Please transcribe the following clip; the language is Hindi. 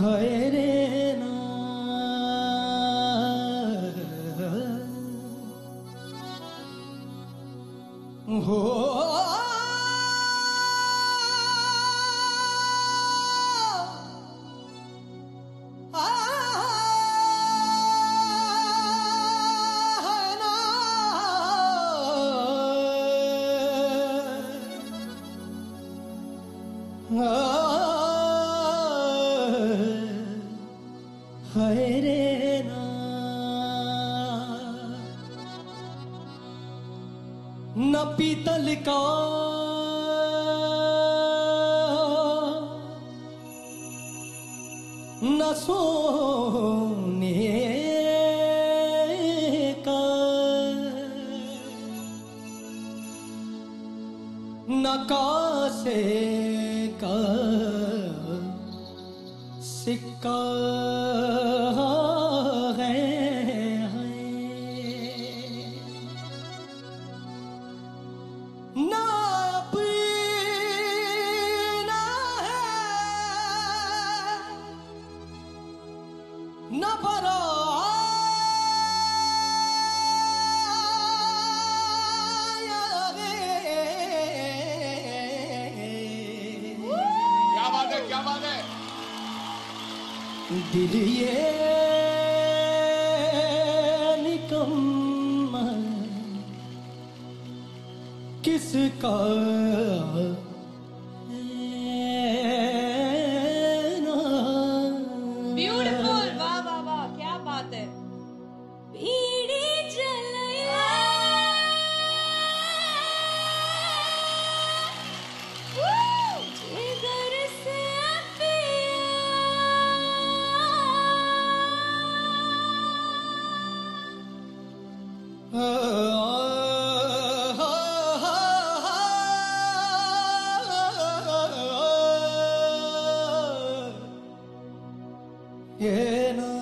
ਹਏ ਰੇ ਨਾ ਹੋ ਹਾਏ ਰੇ ਨਾ ਨਾ ਪੀਤਾ ਲਿਕਾ ਨਾ ਸੋ न कासे का सिक्का है ना पीना है न दिल ये निकम्मा किसका ब्यूटीफुल वाह वाह वाह क्या बात है। ಏನೋ